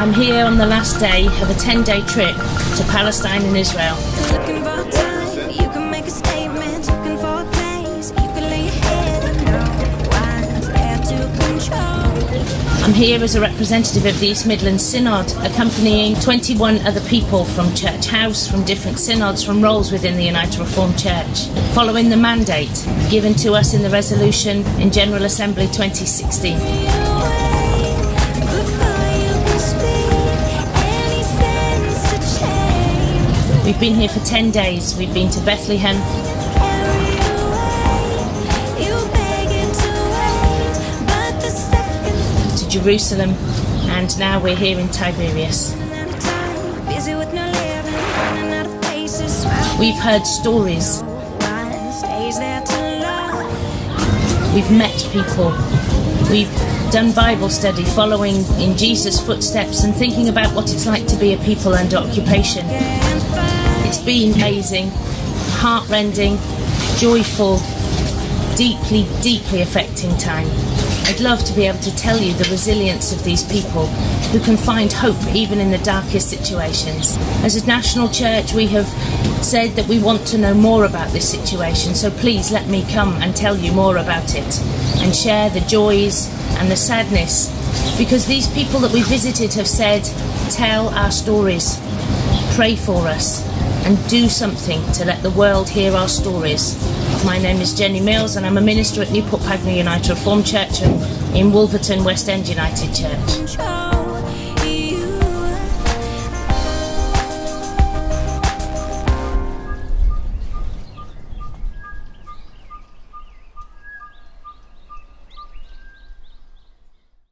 I'm here on the last day of a 10 day trip to Palestine and Israel. Looking for time, you can make a statement. Looking for a place, you can lay your head and no one's there to control. I'm here as a representative of the East Midlands Synod, accompanying 21 other people from Church House, from different synods, from roles within the United Reformed Church, following the mandate given to us in the resolution in General Assembly 2016. We've been here for 10 days. We've been to Bethlehem, to Jerusalem, and now we're here in Tiberias. We've heard stories, we've met people, we've done Bible study following in Jesus' footsteps and thinking about what it's like to be a people under occupation. It's been amazing, heartrending, joyful, deeply, deeply affecting time. I'd love to be able to tell you the resilience of these people who can find hope even in the darkest situations. As a national church, we have said that we want to know more about this situation, so please let me come and tell you more about it and share the joys and the sadness because these people that we visited have said, tell our stories pray for us and do something to let the world hear our stories. My name is Jenny Mills and I'm a minister at Newport Pagnell United Reformed Church and in Wolverton West End United Church.